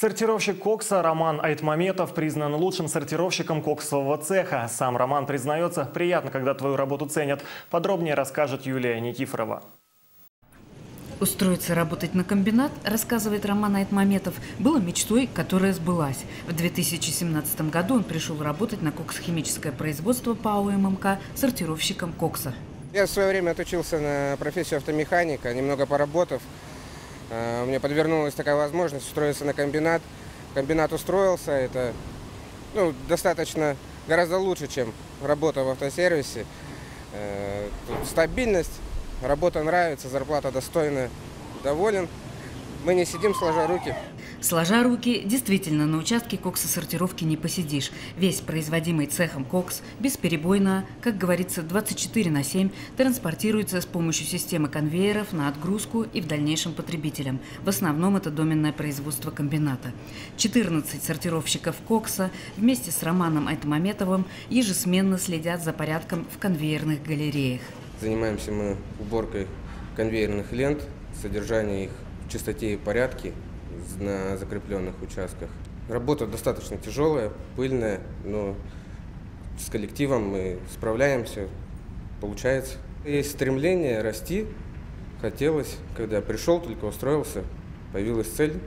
Сортировщик кокса Роман Айтмаметов признан лучшим сортировщиком коксового цеха. Сам Роман признается, приятно, когда твою работу ценят. Подробнее расскажет Юлия Никифорова. Устроиться работать на комбинат, рассказывает Роман Айтмаметов, было мечтой, которая сбылась. В 2017 году он пришел работать на коксхимическое производство ПАО ММК сортировщиком кокса. Я в свое время отучился на профессию автомеханика, немного поработав. Э, мне подвернулась такая возможность устроиться на комбинат. Комбинат устроился, это ну, достаточно гораздо лучше, чем работа в автосервисе. Э, тут стабильность, работа нравится, зарплата достойная, доволен. Мы не сидим сложа руки. Сложа руки, действительно, на участке коксосортировки не посидишь. Весь производимый цехом кокс бесперебойно, как говорится, 24 на 7, транспортируется с помощью системы конвейеров на отгрузку и в дальнейшем потребителям. В основном это доменное производство комбината. 14 сортировщиков кокса вместе с Романом Айтмаметовым ежесменно следят за порядком в конвейерных галереях. Занимаемся мы уборкой конвейерных лент, содержанием их в чистоте и порядке, на закрепленных участках. Работа достаточно тяжелая, пыльная, но с коллективом мы справляемся, получается. Есть стремление расти, хотелось, когда пришел, только устроился, появилась цель,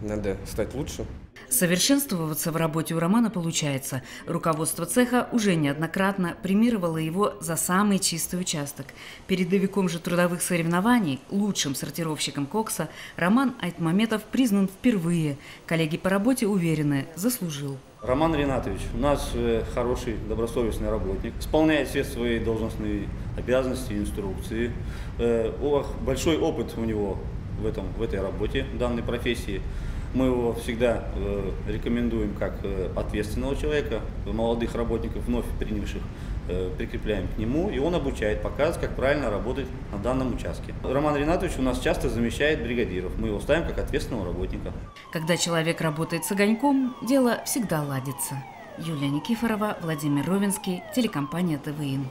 надо стать лучше. Совершенствоваться в работе у Романа получается. Руководство цеха уже неоднократно премировало его за самый чистый участок. Передовиком же трудовых соревнований, лучшим сортировщиком кокса, Роман Айтмаметов признан впервые. Коллеги по работе уверены, заслужил. Роман Ринатович у нас э, хороший, добросовестный работник, исполняет все свои должностные обязанности, инструкции. Э, большой опыт у него в, этом, в этой работе, в данной профессии. Мы его всегда э, рекомендуем как э, ответственного человека, молодых работников, вновь принявших, э, прикрепляем к нему, и он обучает, показывает, как правильно работать на данном участке. Роман Ринатович у нас часто замещает бригадиров. Мы его ставим как ответственного работника. Когда человек работает с огоньком, дело всегда ладится. Юлия Никифорова, Владимир Ровенский, телекомпания ТВИН.